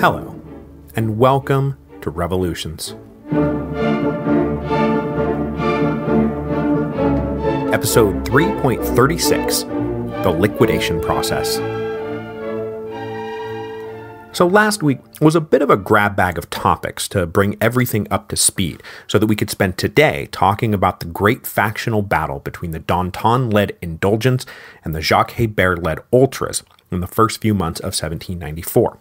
Hello, and welcome to Revolutions. Episode 3.36 The Liquidation Process. So, last week was a bit of a grab bag of topics to bring everything up to speed so that we could spend today talking about the great factional battle between the Danton led Indulgents and the Jacques Hebert led Ultras in the first few months of 1794.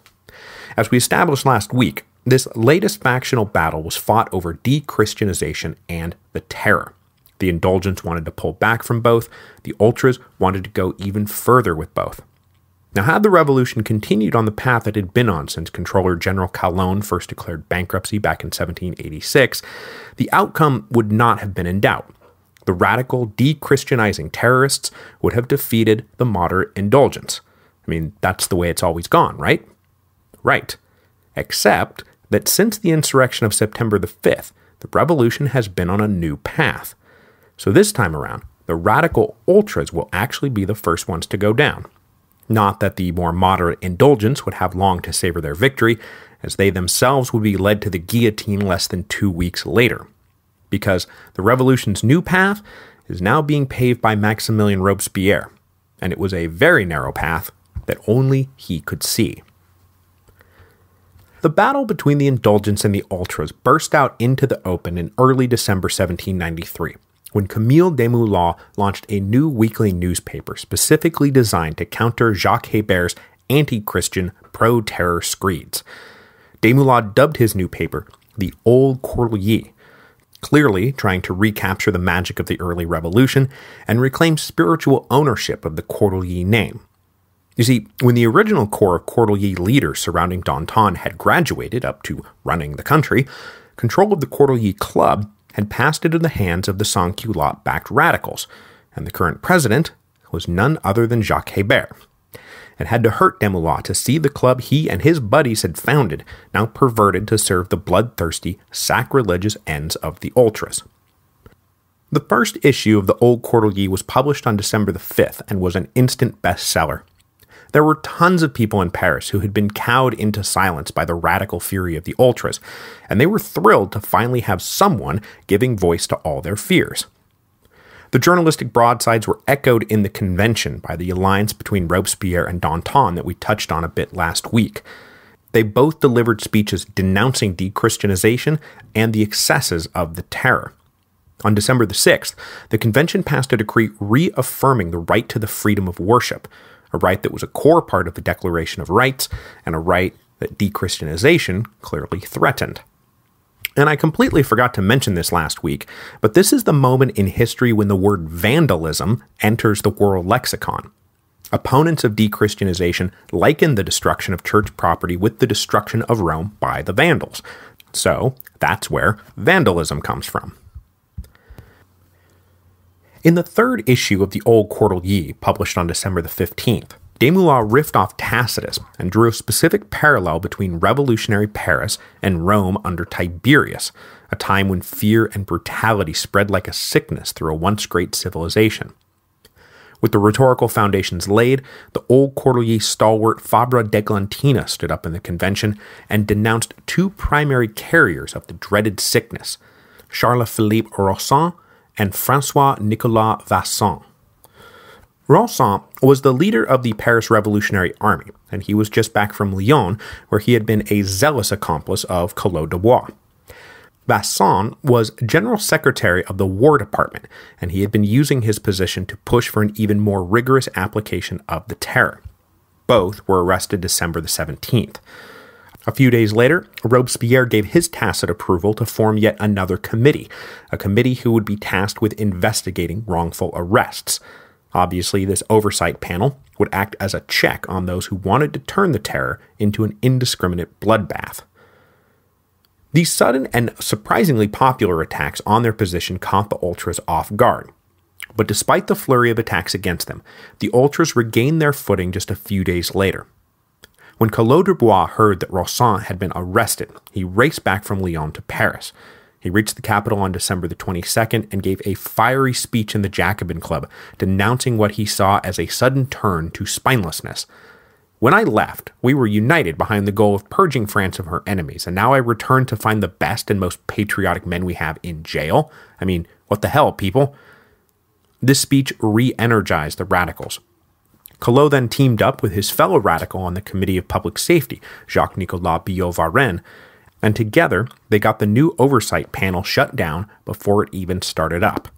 As we established last week, this latest factional battle was fought over de Christianization and the terror. The Indulgents wanted to pull back from both, the Ultras wanted to go even further with both. Now, had the revolution continued on the path it had been on since Controller General Calonne first declared bankruptcy back in 1786, the outcome would not have been in doubt. The radical, de Christianizing terrorists would have defeated the moderate indulgents. I mean, that's the way it's always gone, right? Right. Except that since the insurrection of September the 5th, the revolution has been on a new path. So this time around, the radical ultras will actually be the first ones to go down. Not that the more moderate indulgents would have long to savor their victory, as they themselves would be led to the guillotine less than two weeks later. Because the revolution's new path is now being paved by Maximilien Robespierre, and it was a very narrow path that only he could see. The battle between the Indulgents and the Ultras burst out into the open in early December 1793 when Camille Desmoulins launched a new weekly newspaper specifically designed to counter Jacques Hebert's anti Christian, pro terror screeds. Desmoulins dubbed his new paper the Old Cordelier, clearly trying to recapture the magic of the early revolution and reclaim spiritual ownership of the Cordelier name. You see, when the original core of Cordelier leaders surrounding Danton had graduated up to running the country, control of the Cordelier Club had passed into the hands of the Sans-Culotte backed radicals, and the current president was none other than Jacques Hebert. It had to hurt Desmoulins to see the club he and his buddies had founded now perverted to serve the bloodthirsty, sacrilegious ends of the Ultras. The first issue of the Old Cordelier was published on December the 5th and was an instant bestseller. There were tons of people in Paris who had been cowed into silence by the radical fury of the Ultras, and they were thrilled to finally have someone giving voice to all their fears. The journalistic broadsides were echoed in the convention by the alliance between Robespierre and Danton that we touched on a bit last week. They both delivered speeches denouncing dechristianization and the excesses of the terror. On December the 6th, the convention passed a decree reaffirming the right to the freedom of worship, a right that was a core part of the Declaration of Rights, and a right that dechristianization clearly threatened. And I completely forgot to mention this last week, but this is the moment in history when the word vandalism enters the world lexicon. Opponents of dechristianization liken the destruction of church property with the destruction of Rome by the Vandals. So that's where vandalism comes from. In the third issue of the Old Cordelier, published on December the 15th, Desmoulins riffed off Tacitus and drew a specific parallel between revolutionary Paris and Rome under Tiberius, a time when fear and brutality spread like a sickness through a once great civilization. With the rhetorical foundations laid, the old Cordelier stalwart Fabre d'Eglantine stood up in the convention and denounced two primary carriers of the dreaded sickness Charles Philippe Ronsin and Francois Nicolas Vincent. Ronsin was the leader of the Paris Revolutionary Army, and he was just back from Lyon, where he had been a zealous accomplice of Collot d'Herbois. Vincent was General Secretary of the War Department, and he had been using his position to push for an even more rigorous application of the terror. Both were arrested December the 17th. A few days later, Robespierre gave his tacit approval to form yet another committee, a committee who would be tasked with investigating wrongful arrests. Obviously, this oversight panel would act as a check on those who wanted to turn the terror into an indiscriminate bloodbath. These sudden and surprisingly popular attacks on their position caught the Ultras off guard. But despite the flurry of attacks against them, the Ultras regained their footing just a few days later. When Collot d'Herbois heard that Ronsin had been arrested, he raced back from Lyon to Paris. He reached the capital on December the 22nd and gave a fiery speech in the Jacobin Club, denouncing what he saw as a sudden turn to spinelessness. When I left, we were united behind the goal of purging France of her enemies, and now I return to find the best and most patriotic men we have in jail? I mean, what the hell, people? This speech re energized the radicals. Collot then teamed up with his fellow radical on the Committee of Public Safety, Jacques Nicolas Billaud Varenne, and together they got the new oversight panel shut down before it even started up.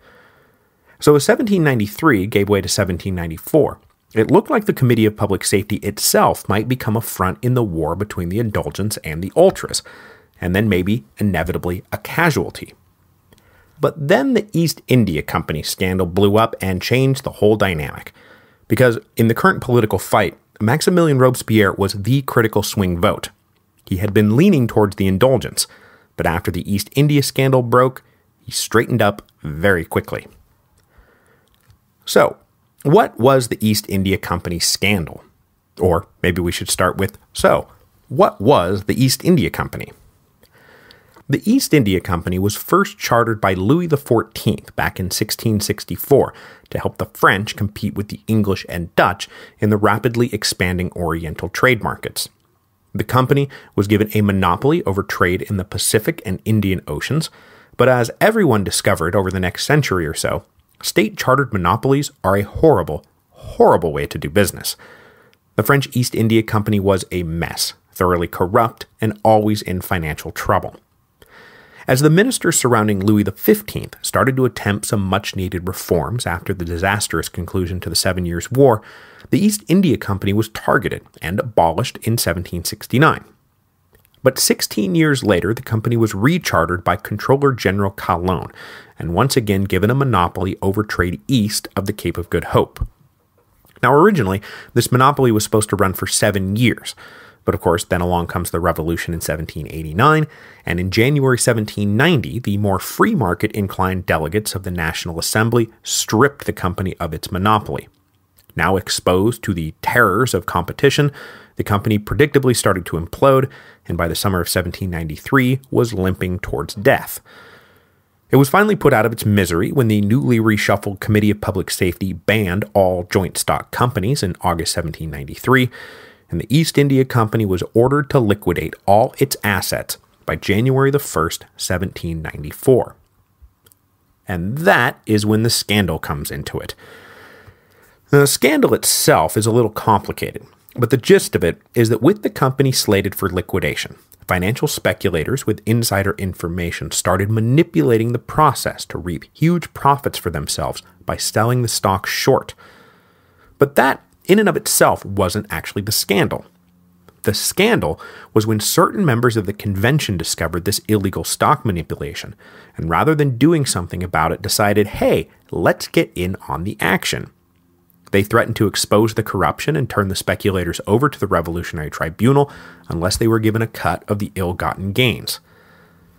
So as 1793 gave way to 1794, it looked like the Committee of Public Safety itself might become a front in the war between the indulgents and the ultras, and then maybe inevitably a casualty. But then the East India Company scandal blew up and changed the whole dynamic. Because in the current political fight, Maximilien Robespierre was the critical swing vote, he had been leaning towards the indulgents, but after the East India scandal broke, he straightened up very quickly. So, what was the East India Company scandal? Or maybe we should start with so, what was the East India Company? The East India Company was first chartered by Louis XIV back in 1664 to help the French compete with the English and Dutch in the rapidly expanding Oriental trade markets. The company was given a monopoly over trade in the Pacific and Indian Oceans, but as everyone discovered over the next century or so, state chartered monopolies are a horrible, horrible way to do business. The French East India Company was a mess, thoroughly corrupt, and always in financial trouble. As the ministers surrounding Louis XV started to attempt some much needed reforms after the disastrous conclusion to the Seven Years' War, the East India Company was targeted and abolished in 1769. But 16 years later, the company was rechartered by Controller General Calonne and once again given a monopoly over trade east of the Cape of Good Hope. Now, originally, this monopoly was supposed to run for seven years, but of course, then along comes the revolution in 1789, and in January 1790, the more free market inclined delegates of the National Assembly stripped the company of its monopoly. Now exposed to the terrors of competition, the company predictably started to implode, and by the summer of 1793 was limping towards death. It was finally put out of its misery when the newly reshuffled Committee of Public Safety banned all joint stock companies in August 1793, and the East India Company was ordered to liquidate all its assets by January the 1st, 1794. And that is when the scandal comes into it. The scandal itself is a little complicated, but the gist of it is that with the company slated for liquidation, financial speculators with insider information started manipulating the process to reap huge profits for themselves by selling the stock short. But that, in and of itself, wasn't actually the scandal. The scandal was when certain members of the convention discovered this illegal stock manipulation, and rather than doing something about it, decided, hey, let's get in on the action. They threatened to expose the corruption and turn the speculators over to the Revolutionary Tribunal unless they were given a cut of the ill gotten gains.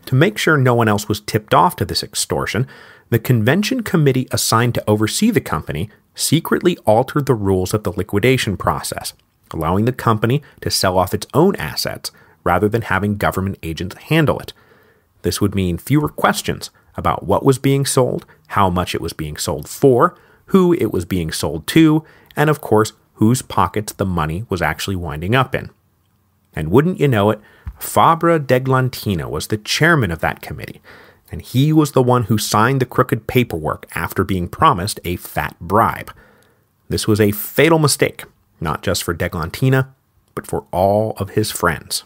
To make sure no one else was tipped off to this extortion, the convention committee assigned to oversee the company secretly altered the rules of the liquidation process, allowing the company to sell off its own assets rather than having government agents handle it. This would mean fewer questions about what was being sold, how much it was being sold for, who it was being sold to, and of course, whose pockets the money was actually winding up in. And wouldn't you know it, Fabre d'Eglantine was the chairman of that committee, and he was the one who signed the crooked paperwork after being promised a fat bribe. This was a fatal mistake, not just for d'Eglantine, but for all of his friends.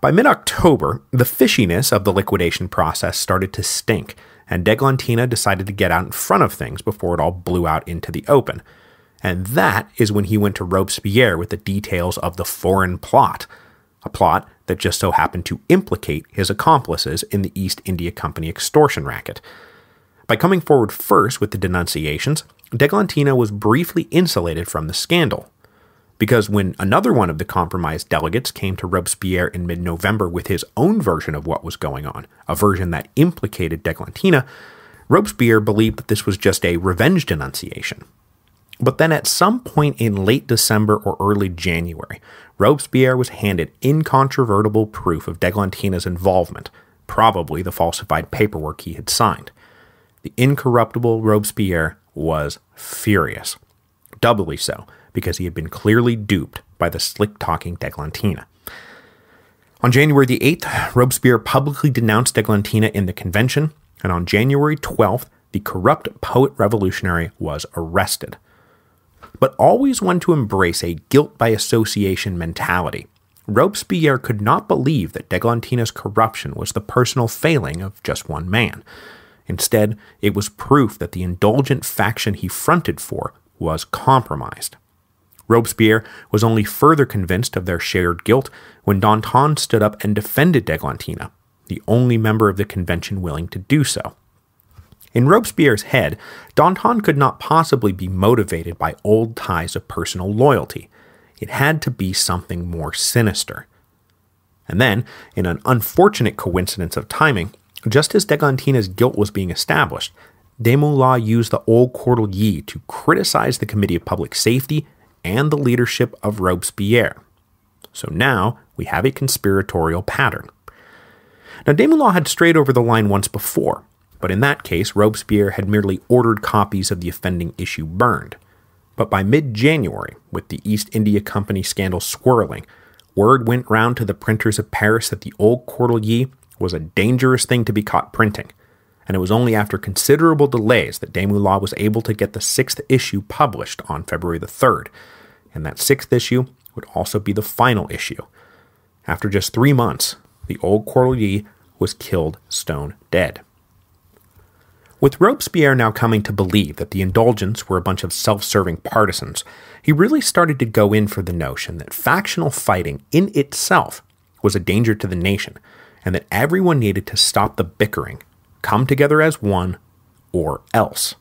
By mid October, the fishiness of the liquidation process started to stink, and d'Eglantine decided to get out in front of things before it all blew out into the open. And that is when he went to Robespierre with the details of the foreign plot, a plot that just so happened to implicate his accomplices in the East India Company extortion racket. By coming forward first with the denunciations, d'Eglantine was briefly insulated from the scandal, because when another one of the compromised delegates came to Robespierre in mid November with his own version of what was going on, a version that implicated d'Eglantine, Robespierre believed that this was just a revenge denunciation. But then at some point in late December or early January, Robespierre was handed incontrovertible proof of d'Eglantine's involvement, probably the falsified paperwork he had signed. The incorruptible Robespierre was furious, doubly so because he had been clearly duped by the slick talking d'Eglantine. On January the 8th, Robespierre publicly denounced d'Eglantine in the convention, and on January 12th, the corrupt poet revolutionary was arrested. But always one to embrace a guilt by association mentality, Robespierre could not believe that d'Eglantine's corruption was the personal failing of just one man. Instead, it was proof that the indulgent faction he fronted for was compromised. Robespierre was only further convinced of their shared guilt when Danton stood up and defended d'Eglantine, the only member of the convention willing to do so. In Robespierre's head, Danton could not possibly be motivated by old ties of personal loyalty. It had to be something more sinister. And then, in an unfortunate coincidence of timing, just as d'Eglantine's guilt was being established, Desmoulins used the old Cordeliers to criticize the Committee of Public Safety and the leadership of Robespierre. So now we have a conspiratorial pattern. Now, Desmoulins had strayed over the line once before, but in that case, Robespierre had merely ordered copies of the offending issue burned. But by mid January, with the East India Company scandal swirling, word went round to the printers of Paris that the old Cordelier was a dangerous thing to be caught printing, and it was only after considerable delays that Desmoulins was able to get the sixth issue published on February the 3rd, and that sixth issue would also be the final issue. After just three months, the old Cordelier was killed stone dead. With Robespierre now coming to believe that the indulgents were a bunch of self serving partisans, he really started to go in for the notion that factional fighting in itself was a danger to the nation, and that everyone needed to stop the bickering, come together as one, or else.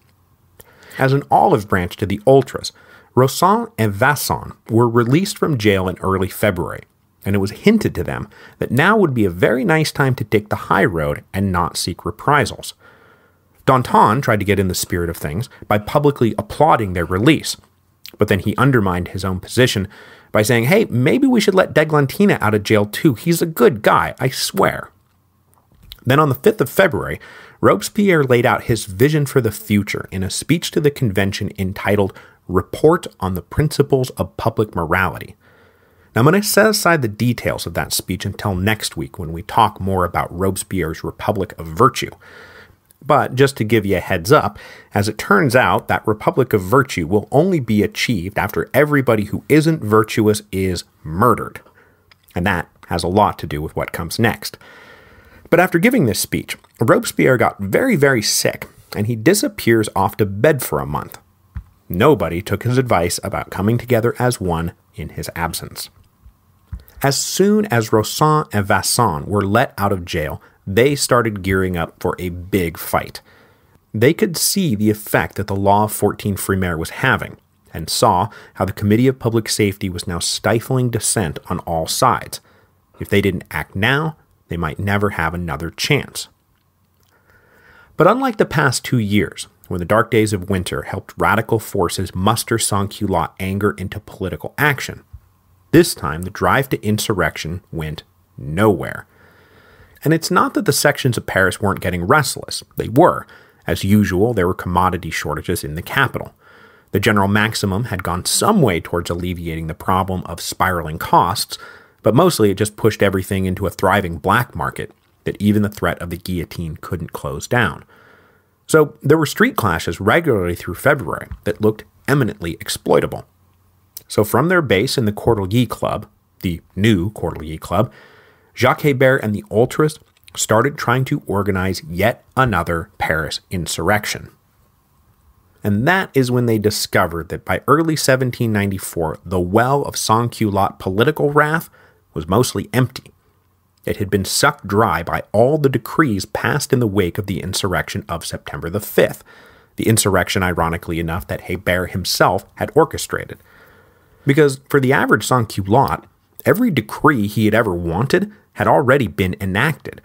As an olive branch to the ultras, Ronsin and Vincent were released from jail in early February, and it was hinted to them that now would be a very nice time to take the high road and not seek reprisals. Danton tried to get in the spirit of things by publicly applauding their release, but then he undermined his own position by saying, hey, maybe we should let d'Eglantine out of jail too. He's a good guy, I swear. Then on the 5th of February, Robespierre laid out his vision for the future in a speech to the convention entitled Report on the Principles of Public Morality. Now, I'm going to set aside the details of that speech until next week when we talk more about Robespierre's Republic of Virtue. But just to give you a heads up, as it turns out, that Republic of Virtue will only be achieved after everybody who isn't virtuous is murdered. And that has a lot to do with what comes next. But after giving this speech, Robespierre got very, very sick, and he disappears off to bed for a month. Nobody took his advice about coming together as one in his absence. As soon as Ronsin and Vincent were let out of jail, they started gearing up for a big fight. They could see the effect that the Law of 14 Frimaire was having, and saw how the Committee of Public Safety was now stifling dissent on all sides. If they didn't act now, they might never have another chance. But unlike the past two years, when the dark days of winter helped radical forces muster sans-culotte anger into political action, this time the drive to insurrection went nowhere. And it's not that the sections of Paris weren't getting restless. They were. As usual, there were commodity shortages in the capital. The general maximum had gone some way towards alleviating the problem of spiraling costs, but mostly it just pushed everything into a thriving black market that even the threat of the guillotine couldn't close down. So there were street clashes regularly through February that looked eminently exploitable. So from their base in the Cordelier Club, the new Cordelier Club, Jacques Hébert and the Ultras started trying to organize yet another Paris insurrection. And that is when they discovered that by early 1794, the well of sans-culotte political wrath was mostly empty. It had been sucked dry by all the decrees passed in the wake of the insurrection of September the 5th, the insurrection, ironically enough, that Hébert himself had orchestrated. Because for the average sans-culotte, every decree he had ever wanted had already been enacted.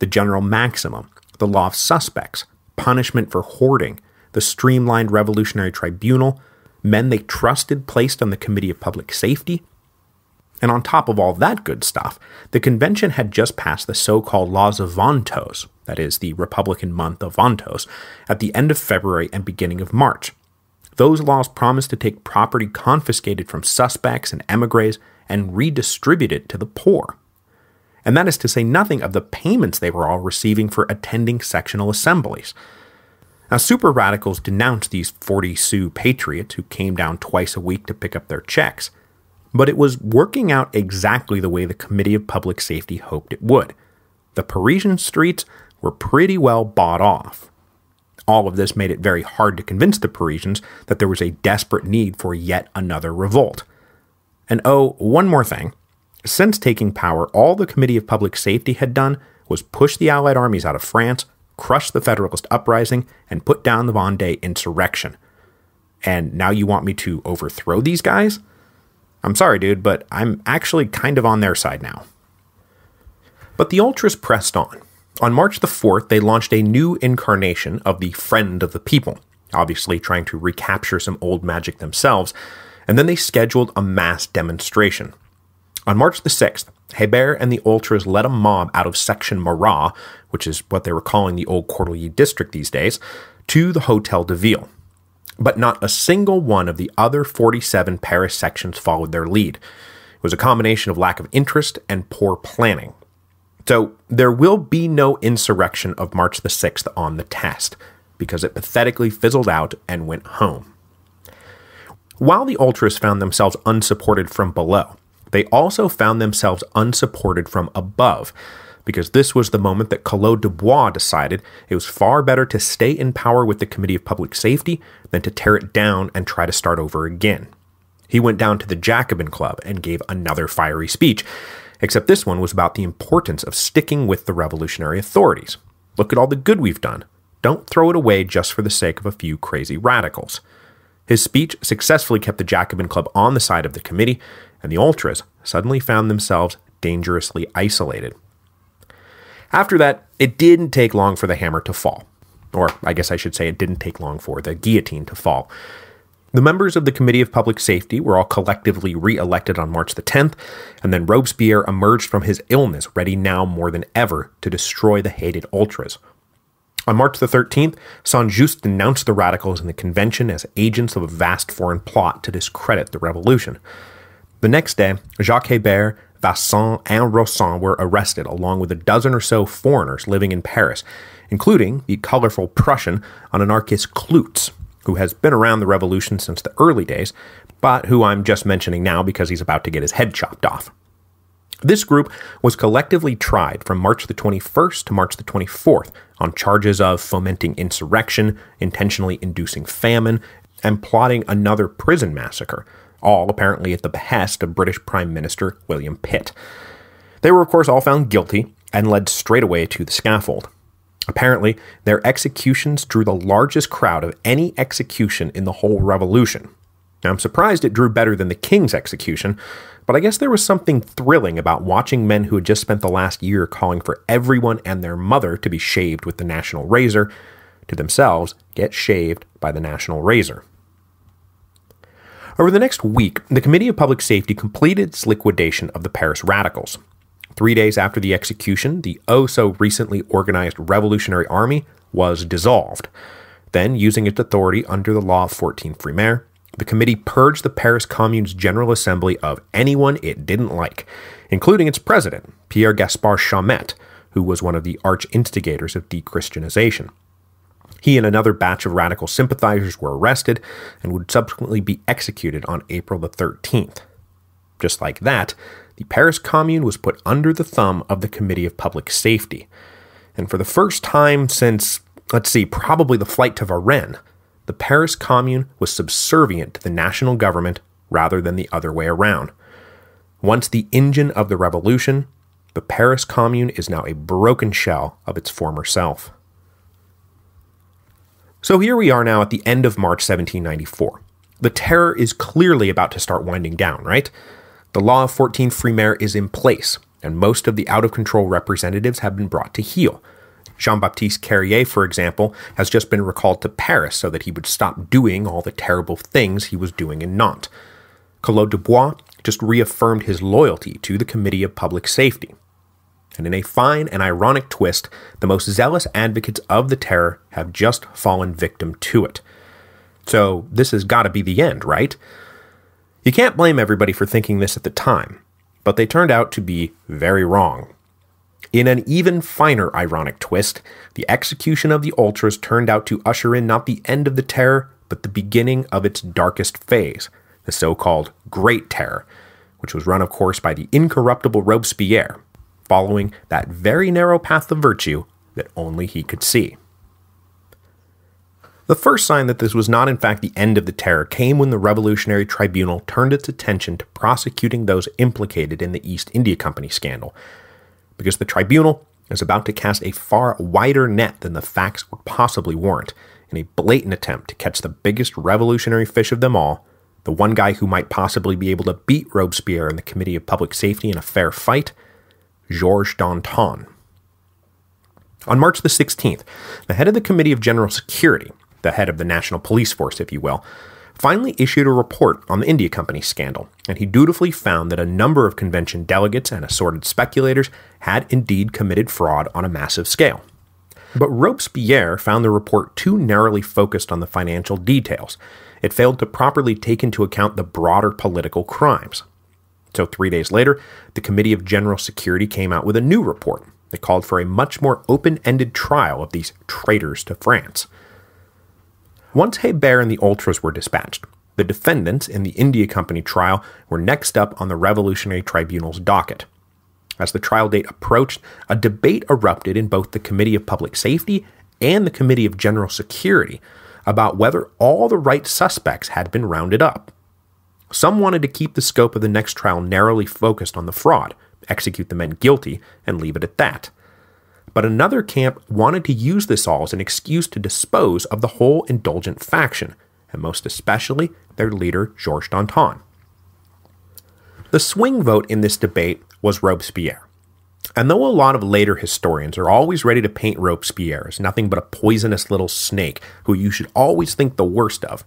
The general maximum, the law of suspects, punishment for hoarding, the streamlined revolutionary tribunal, men they trusted placed on the Committee of Public Safety. And on top of all that good stuff, the convention had just passed the so called Laws of Ventose, that is, the Republican month of Ventose, at the end of February and beginning of March. Those laws promised to take property confiscated from suspects and emigres and redistribute it to the poor. And that is to say nothing of the payments they were all receiving for attending sectional assemblies. Now, super radicals denounced these 40 sou patriots who came down twice a week to pick up their checks, but it was working out exactly the way the Committee of Public Safety hoped it would. The Parisian streets were pretty well bought off. All of this made it very hard to convince the Parisians that there was a desperate need for yet another revolt. And oh, one more thing. Since taking power, all the Committee of Public Safety had done was push the Allied armies out of France, crush the Federalist uprising, and put down the Vendée insurrection. And now you want me to overthrow these guys? I'm sorry, dude, but I'm actually kind of on their side now. But the Ultras pressed on. On March the 4th, they launched a new incarnation of the Friend of the People, obviously trying to recapture some old magic themselves, and then they scheduled a mass demonstration. On March the 6th, Hebert and the Ultras led a mob out of Section Marat, which is what they were calling the old Cordeliers district these days, to the Hotel de Ville. But not a single one of the other 47 Paris sections followed their lead. It was a combination of lack of interest and poor planning. So there will be no insurrection of March the 6th on the test, because it pathetically fizzled out and went home. While the Ultras found themselves unsupported from below, they also found themselves unsupported from above, because this was the moment that Collot D'Herbois decided it was far better to stay in power with the Committee of Public Safety than to tear it down and try to start over again. He went down to the Jacobin Club and gave another fiery speech, except this one was about the importance of sticking with the revolutionary authorities. Look at all the good we've done. Don't throw it away just for the sake of a few crazy radicals. His speech successfully kept the Jacobin Club on the side of the committee, and the Ultras suddenly found themselves dangerously isolated. After that, it didn't take long for the hammer to fall. Or I guess I should say it didn't take long for the guillotine to fall. The members of the Committee of Public Safety were all collectively re elected on March the 10th, and then Robespierre emerged from his illness ready now more than ever to destroy the hated ultras. On March the 13th, Saint Just denounced the radicals in the convention as agents of a vast foreign plot to discredit the revolution. The next day, Jacques Hebert, Vincent, and Ronsin were arrested, along with a dozen or so foreigners living in Paris, including the colorful Prussian anarchist Clootz, who has been around the revolution since the early days, but who I'm just mentioning now because he's about to get his head chopped off. This group was collectively tried from March the 21st to March the 24th on charges of fomenting insurrection, intentionally inducing famine, and plotting another prison massacre, all apparently at the behest of British Prime Minister William Pitt. They were, of course, all found guilty and led straight away to the scaffold. Apparently, their executions drew the largest crowd of any execution in the whole revolution. Now, I'm surprised it drew better than the king's execution, but I guess there was something thrilling about watching men who had just spent the last year calling for everyone and their mother to be shaved with the national razor, to themselves get shaved by the national razor. Over the next week, the Committee of Public Safety completed its liquidation of the Paris radicals. Three days after the execution, the oh so recently organized Revolutionary Army was dissolved. Then, using its authority under the law of 14 Frimaire, the committee purged the Paris Commune's General Assembly of anyone it didn't like, including its president, Pierre Gaspard Chaumette, who was one of the arch instigators of dechristianization. He and another batch of radical sympathizers were arrested and would subsequently be executed on April the 13th. Just like that, the Paris Commune was put under the thumb of the Committee of Public Safety. And for the first time since, let's see, probably the flight to Varennes, the Paris Commune was subservient to the national government rather than the other way around. Once the engine of the revolution, the Paris Commune is now a broken shell of its former self. So here we are now at the end of March 1794. The terror is clearly about to start winding down, right? The law of 14 Frimaire is in place, and most of the out of control representatives have been brought to heel. Jean Baptiste Carrier, for example, has just been recalled to Paris so that he would stop doing all the terrible things he was doing in Nantes. Collot D'Herbois just reaffirmed his loyalty to the Committee of Public Safety. And in a fine and ironic twist, the most zealous advocates of the terror have just fallen victim to it. So this has got to be the end, right? You can't blame everybody for thinking this at the time, but they turned out to be very wrong. In an even finer ironic twist, the execution of the Ultras turned out to usher in not the end of the terror, but the beginning of its darkest phase, the so called Great Terror, which was run, of course, by the incorruptible Robespierre, following that very narrow path of virtue that only he could see. The first sign that this was not, in fact, the end of the terror came when the Revolutionary Tribunal turned its attention to prosecuting those implicated in the East India Company scandal, because the tribunal is about to cast a far wider net than the facts would possibly warrant in a blatant attempt to catch the biggest revolutionary fish of them all, the one guy who might possibly be able to beat Robespierre in the Committee of Public Safety in a fair fight, Georges Danton. On March the 16th, the head of the Committee of General Security, the head of the National Police Force, if you will, finally issued a report on the India Company scandal, and he dutifully found that a number of convention delegates and assorted speculators had indeed committed fraud on a massive scale. But Robespierre found the report too narrowly focused on the financial details. It failed to properly take into account the broader political crimes. So, three days later, the Committee of General Security came out with a new report that called for a much more open ended trial of these traitors to France. Once Hebert and the Ultras were dispatched, the defendants in the India Company trial were next up on the Revolutionary Tribunal's docket. As the trial date approached, a debate erupted in both the Committee of Public Safety and the Committee of General Security about whether all the right suspects had been rounded up. Some wanted to keep the scope of the next trial narrowly focused on the fraud, execute the men guilty, and leave it at that. But another camp wanted to use this all as an excuse to dispose of the whole indulgent faction, and most especially their leader, Georges Danton. The swing vote in this debate was Robespierre. And though a lot of later historians are always ready to paint Robespierre as nothing but a poisonous little snake who you should always think the worst of,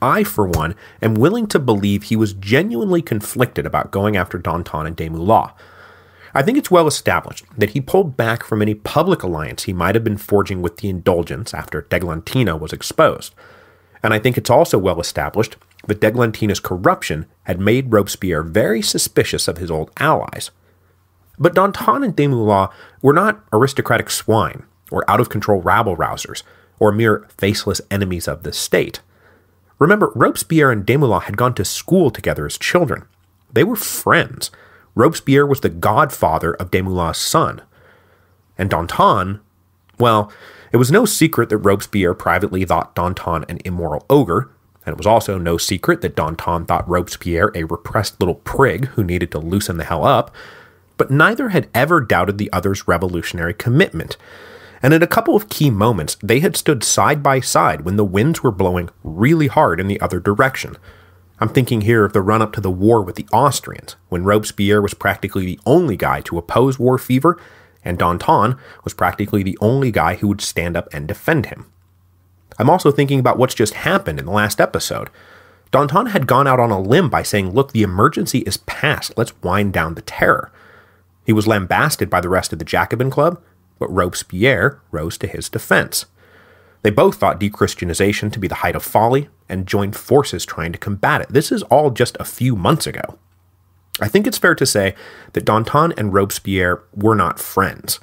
I, for one, am willing to believe he was genuinely conflicted about going after Danton and Desmoulins. I think it's well established that he pulled back from any public alliance he might have been forging with the Indulgents after d'Eglantine was exposed. And I think it's also well established that d'Eglantine's corruption had made Robespierre very suspicious of his old allies. But Danton and Desmoulins were not aristocratic swine, or out of control rabble rousers, or mere faceless enemies of the state. Remember, Robespierre and Desmoulins had gone to school together as children. They were friends. Robespierre was the godfather of Desmoulins' son. And Danton, well, it was no secret that Robespierre privately thought Danton an immoral ogre, and it was also no secret that Danton thought Robespierre a repressed little prig who needed to loosen the hell up, but neither had ever doubted the other's revolutionary commitment and at a couple of key moments, they had stood side by side when the winds were blowing really hard in the other direction. I'm thinking here of the run up to the war with the Austrians, when Robespierre was practically the only guy to oppose war fever, and Danton was practically the only guy who would stand up and defend him. I'm also thinking about what's just happened in the last episode. Danton had gone out on a limb by saying, Look, the emergency is past, let's wind down the terror. He was lambasted by the rest of the Jacobin Club, but Robespierre rose to his defense. They both thought dechristianization to be the height of folly and joined forces trying to combat it. This is all just a few months ago. I think it's fair to say that Danton and Robespierre were not friends,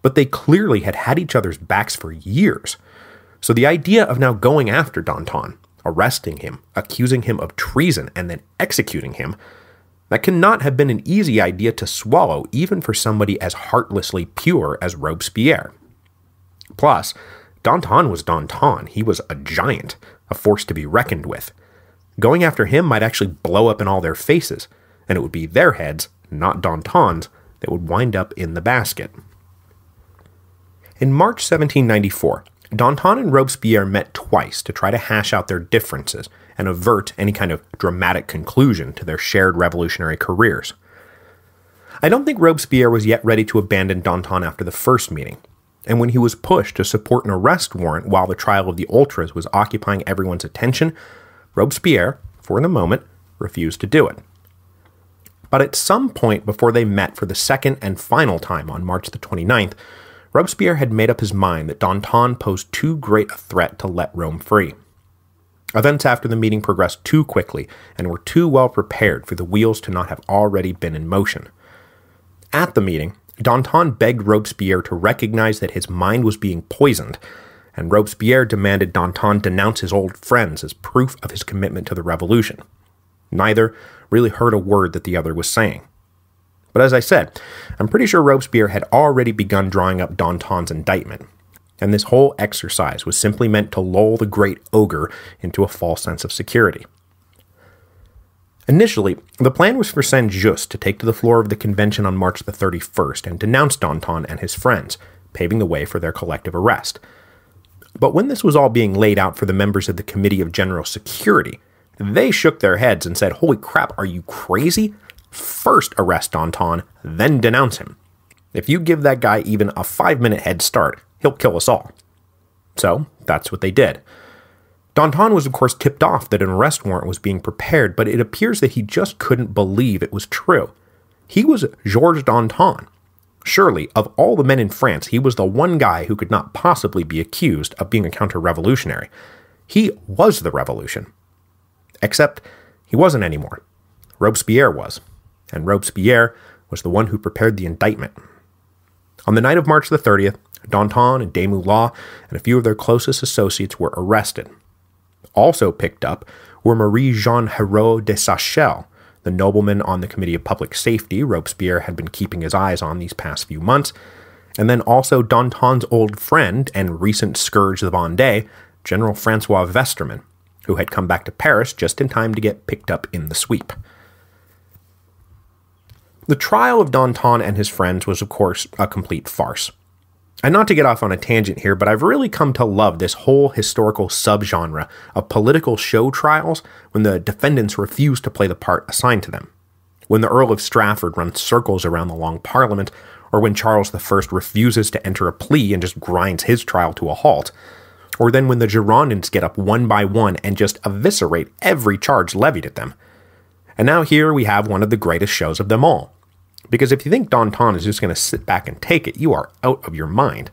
but they clearly had had each other's backs for years. So the idea of now going after Danton, arresting him, accusing him of treason, and then executing him that cannot have been an easy idea to swallow, even for somebody as heartlessly pure as Robespierre. Plus, Danton was Danton. He was a giant, a force to be reckoned with. Going after him might actually blow up in all their faces, and it would be their heads, not Danton's, that would wind up in the basket. In March 1794, Danton and Robespierre met twice to try to hash out their differences and avert any kind of dramatic conclusion to their shared revolutionary careers. I don't think Robespierre was yet ready to abandon Danton after the first meeting, and when he was pushed to support an arrest warrant while the trial of the Ultras was occupying everyone's attention, Robespierre, for the moment, refused to do it. But at some point before they met for the second and final time on March the 29th, Robespierre had made up his mind that Danton posed too great a threat to let roam free. Events after the meeting progressed too quickly and were too well prepared for the wheels to not have already been in motion. At the meeting, Danton begged Robespierre to recognize that his mind was being poisoned, and Robespierre demanded Danton denounce his old friends as proof of his commitment to the revolution. Neither really heard a word that the other was saying. But as I said, I'm pretty sure Robespierre had already begun drawing up Danton's indictment, and this whole exercise was simply meant to lull the great ogre into a false sense of security. Initially, the plan was for Saint Just to take to the floor of the convention on March the 31st and denounce Danton and his friends, paving the way for their collective arrest. But when this was all being laid out for the members of the Committee of General Security, they shook their heads and said, Holy crap, are you crazy? First arrest Danton, then denounce him. If you give that guy even a five minute head start, he'll kill us all. So, that's what they did. Danton was, of course, tipped off that an arrest warrant was being prepared, but it appears that he just couldn't believe it was true. He was Georges Danton. Surely, of all the men in France, he was the one guy who could not possibly be accused of being a counter revolutionary. He was the revolution. Except he wasn't anymore. Robespierre was. And Robespierre was the one who prepared the indictment. On the night of March the 30th, Danton and Desmoulins and a few of their closest associates were arrested also picked up were Marie Jean Herault de Sechelles, the nobleman on the Committee of Public Safety Robespierre had been keeping his eyes on these past few months, and then also Danton's old friend and recent scourge of the Vendée, General Francois Westermann, who had come back to Paris just in time to get picked up in the sweep. The trial of Danton and his friends was, of course, a complete farce. And not to get off on a tangent here, but I've really come to love this whole historical subgenre of political show trials when the defendants refuse to play the part assigned to them. When the Earl of Strafford runs circles around the Long Parliament, or when Charles I refuses to enter a plea and just grinds his trial to a halt, or then when the Girondins get up one by one and just eviscerate every charge levied at them. And now here we have one of the greatest shows of them all because if you think Danton is just going to sit back and take it, you are out of your mind.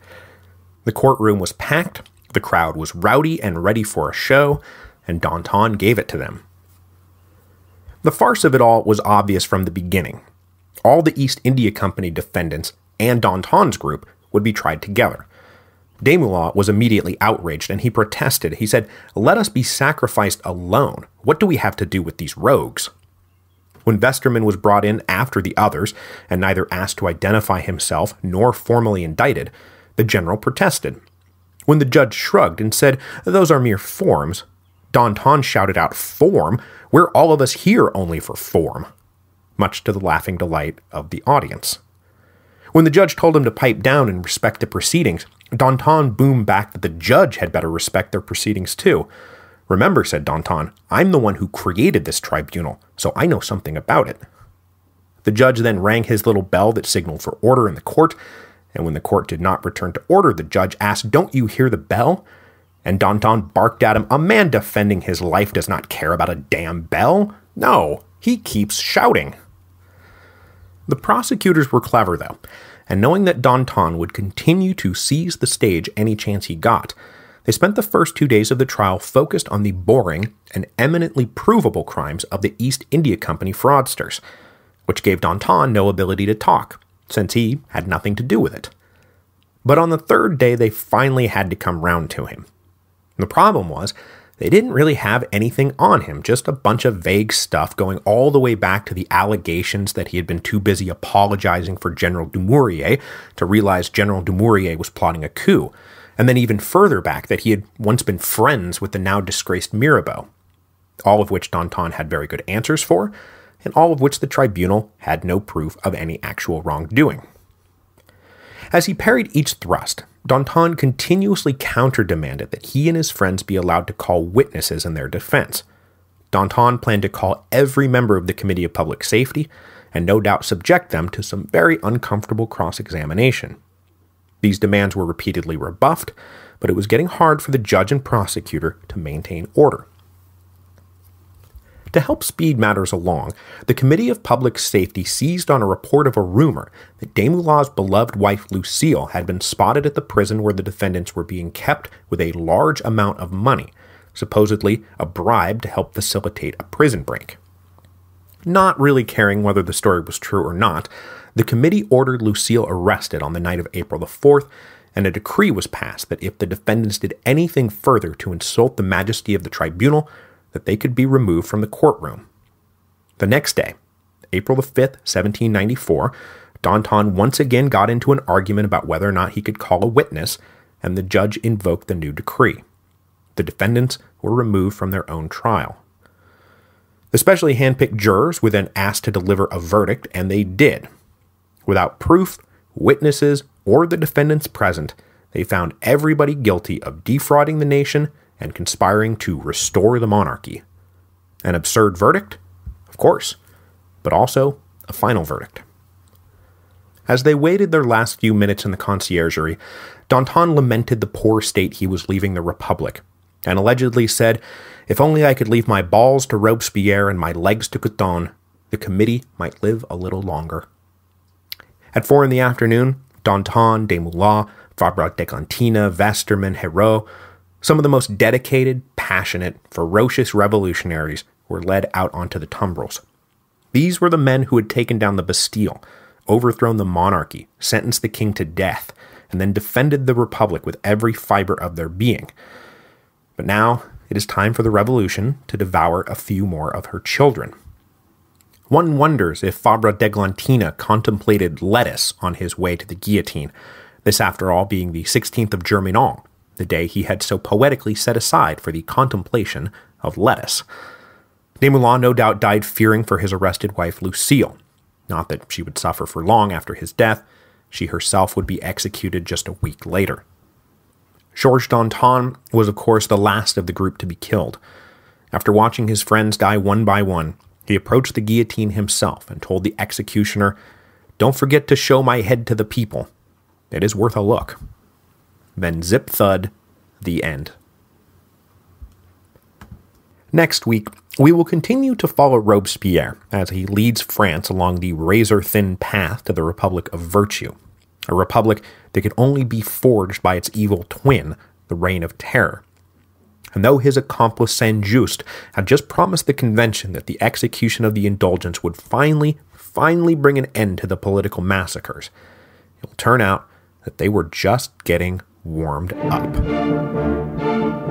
The courtroom was packed, the crowd was rowdy and ready for a show, and Danton gave it to them. The farce of it all was obvious from the beginning. All the East India Company defendants and Danton's group would be tried together. Desmoulins was immediately outraged and he protested. He said, Let us be sacrificed alone. What do we have to do with these rogues? When Westermann was brought in after the others, and neither asked to identify himself nor formally indicted, the general protested. When the judge shrugged and said, Those are mere forms, Danton shouted out, Form? We're all of us here only for form, much to the laughing delight of the audience. When the judge told him to pipe down and respect the proceedings, Danton boomed back that the judge had better respect their proceedings too, Remember, said Danton, I'm the one who created this tribunal, so I know something about it. The judge then rang his little bell that signaled for order in the court, and when the court did not return to order, the judge asked, Don't you hear the bell? And Danton barked at him, A man defending his life does not care about a damn bell. No, he keeps shouting. The prosecutors were clever, though, and knowing that Danton would continue to seize the stage any chance he got, they spent the first two days of the trial focused on the boring and eminently provable crimes of the East India Company fraudsters, which gave Danton no ability to talk, since he had nothing to do with it. But on the third day, they finally had to come round to him. The problem was, they didn't really have anything on him, just a bunch of vague stuff going all the way back to the allegations that he had been too busy apologizing for General Dumouriez to realize General Dumouriez was plotting a coup, and then even further back that he had once been friends with the now disgraced Mirabeau, all of which Danton had very good answers for, and all of which the tribunal had no proof of any actual wrongdoing. As he parried each thrust, Danton continuously counter-demanded that he and his friends be allowed to call witnesses in their defense. Danton planned to call every member of the Committee of Public Safety, and no doubt subject them to some very uncomfortable cross examination. These demands were repeatedly rebuffed, but it was getting hard for the judge and prosecutor to maintain order. To help speed matters along, the Committee of Public Safety seized on a report of a rumor that Desmoulins' beloved wife Lucile had been spotted at the prison where the defendants were being kept with a large amount of money, supposedly a bribe to help facilitate a prison break. Not really caring whether the story was true or not, the committee ordered Lucile arrested on the night of April the 4th, and a decree was passed that if the defendants did anything further to insult the majesty of the tribunal, that they could be removed from the courtroom. The next day, April the 5th, 1794, Danton once again got into an argument about whether or not he could call a witness, and the judge invoked the new decree. The defendants were removed from their own trial. The specially handpicked jurors were then asked to deliver a verdict, and they did. Without proof, witnesses, or the defendants present, they found everybody guilty of defrauding the nation and conspiring to restore the monarchy. An absurd verdict? Of course, but also a final verdict. As they waited their last few minutes in the conciergerie, Danton lamented the poor state he was leaving the Republic, and allegedly said, If only I could leave my balls to Robespierre and my legs to Couthon, the committee might live a little longer. At four in the afternoon, Danton, Desmoulins, Fabre d'Églantine, Westermann, Hérault, some of the most dedicated, passionate, ferocious revolutionaries were led out onto the tumbrils. These were the men who had taken down the Bastille, overthrown the monarchy, sentenced the king to death, and then defended the republic with every fiber of their being. But now it is time for the revolution to devour a few more of her children. One wonders if Fabre d'Églantine contemplated lettuce on his way to the guillotine, this after all being the 16th of Germinal, the day he had so poetically set aside for the contemplation of lettuce. De Desmoulins no doubt died fearing for his arrested wife Lucile. Not that she would suffer for long after his death, she herself would be executed just a week later. Georges Danton was, of course, the last of the group to be killed. After watching his friends die one by one, he approached the guillotine himself and told the executioner, Don't forget to show my head to the people. It is worth a look. Then zip thud, the end. Next week, we will continue to follow Robespierre as he leads France along the razor thin path to the Republic of Virtue, a republic that could only be forged by its evil twin, the Reign of Terror. And though his accomplice Saint Just had just promised the convention that the execution of the indulgents would finally, finally bring an end to the political massacres, it will turn out that they were just getting warmed up.